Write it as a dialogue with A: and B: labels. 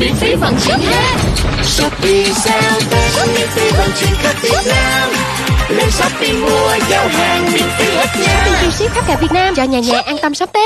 A: miễn phí vận chuyển hết
B: Shopee giao Tết miễn phí vận chuyển khắp Việt Nam. Lên Shopee mua giao hàng miễn phí hết nha.
C: Shopee ship khắp cả Việt Nam cho nhà nhà an tâm shop Tết.